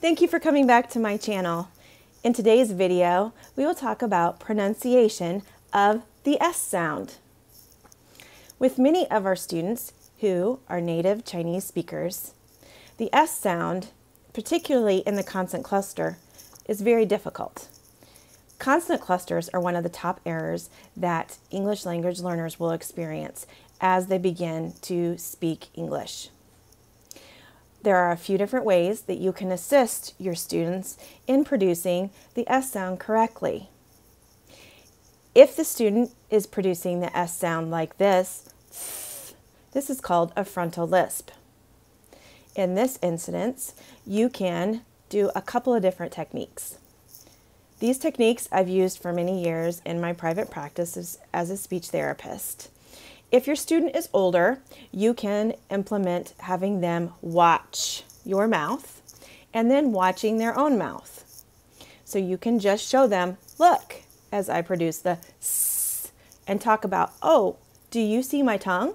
Thank you for coming back to my channel. In today's video, we will talk about pronunciation of the S sound. With many of our students who are native Chinese speakers, the S sound, particularly in the consonant cluster, is very difficult. Consonant clusters are one of the top errors that English language learners will experience as they begin to speak English. There are a few different ways that you can assist your students in producing the S sound correctly. If the student is producing the S sound like this, this is called a frontal lisp. In this instance, you can do a couple of different techniques. These techniques I've used for many years in my private practice as, as a speech therapist. If your student is older, you can implement having them watch your mouth and then watching their own mouth. So you can just show them, look, as I produce the s and talk about, oh, do you see my tongue?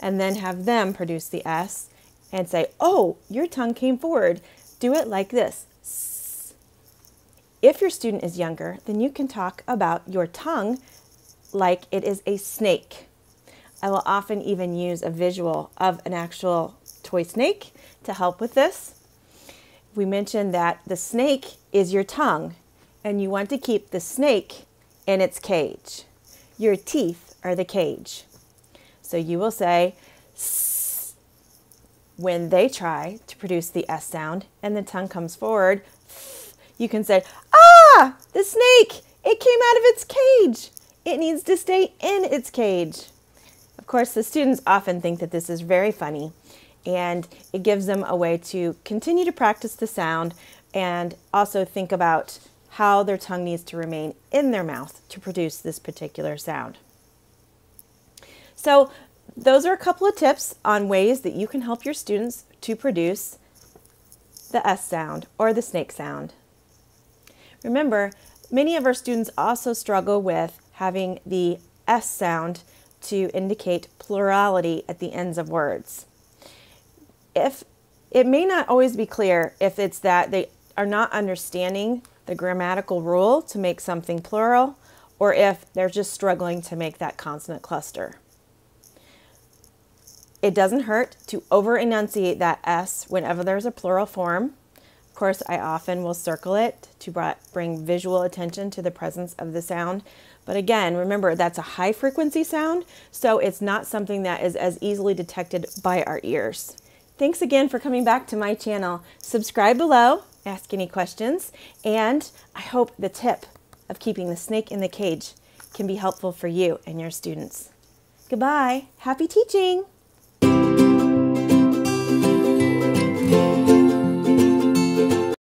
And then have them produce the s and say, oh, your tongue came forward. Do it like this. If your student is younger, then you can talk about your tongue like it is a snake. I will often even use a visual of an actual toy snake to help with this. We mentioned that the snake is your tongue, and you want to keep the snake in its cage. Your teeth are the cage. So you will say, S. when they try to produce the S sound and the tongue comes forward, you can say, Ah, the snake, it came out of its cage. It needs to stay in its cage course, the students often think that this is very funny and it gives them a way to continue to practice the sound and also think about how their tongue needs to remain in their mouth to produce this particular sound. So those are a couple of tips on ways that you can help your students to produce the S sound or the snake sound. Remember, many of our students also struggle with having the S sound to indicate plurality at the ends of words. If it may not always be clear if it's that they are not understanding the grammatical rule to make something plural or if they're just struggling to make that consonant cluster. It doesn't hurt to over enunciate that S whenever there's a plural form. Course, I often will circle it to bring visual attention to the presence of the sound, but again, remember that's a high frequency sound, so it's not something that is as easily detected by our ears. Thanks again for coming back to my channel. Subscribe below, ask any questions, and I hope the tip of keeping the snake in the cage can be helpful for you and your students. Goodbye. Happy teaching.